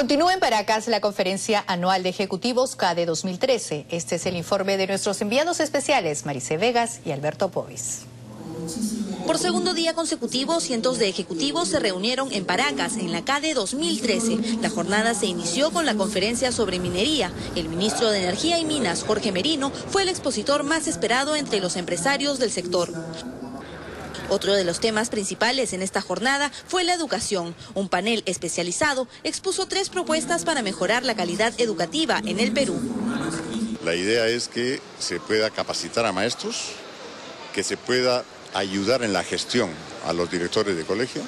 Continúa en Paracas la conferencia anual de ejecutivos CADE 2013. Este es el informe de nuestros enviados especiales, Marice Vegas y Alberto Povis. Por segundo día consecutivo, cientos de ejecutivos se reunieron en Paracas, en la CADE 2013. La jornada se inició con la conferencia sobre minería. El ministro de Energía y Minas, Jorge Merino, fue el expositor más esperado entre los empresarios del sector. Otro de los temas principales en esta jornada fue la educación. Un panel especializado expuso tres propuestas para mejorar la calidad educativa en el Perú. La idea es que se pueda capacitar a maestros, que se pueda ayudar en la gestión a los directores de colegio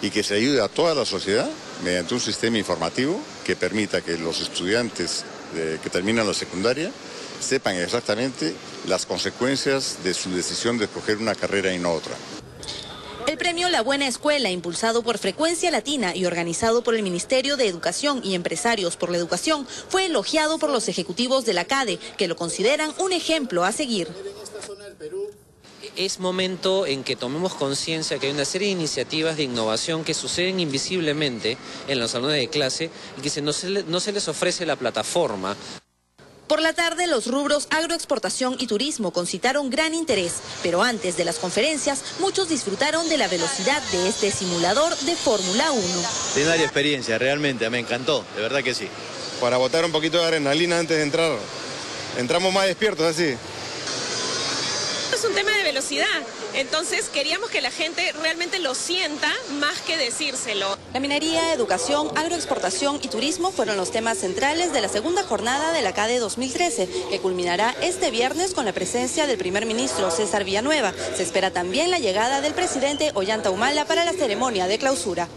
y que se ayude a toda la sociedad mediante un sistema informativo que permita que los estudiantes que terminan la secundaria sepan exactamente las consecuencias de su decisión de escoger una carrera y no otra. El premio La Buena Escuela, impulsado por Frecuencia Latina y organizado por el Ministerio de Educación y Empresarios por la Educación, fue elogiado por los ejecutivos de la CADE, que lo consideran un ejemplo a seguir. Es momento en que tomemos conciencia que hay una serie de iniciativas de innovación que suceden invisiblemente en los salones de clase y que no se les ofrece la plataforma por la tarde, los rubros agroexportación y turismo concitaron gran interés, pero antes de las conferencias, muchos disfrutaron de la velocidad de este simulador de Fórmula 1. Ordinaria experiencia, realmente, me encantó, de verdad que sí. Para botar un poquito de adrenalina antes de entrar, entramos más despiertos así es un tema de velocidad. Entonces queríamos que la gente realmente lo sienta más que decírselo. La minería, educación, agroexportación y turismo fueron los temas centrales de la segunda jornada de la CADE 2013, que culminará este viernes con la presencia del primer ministro César Villanueva. Se espera también la llegada del presidente Ollanta Humala para la ceremonia de clausura.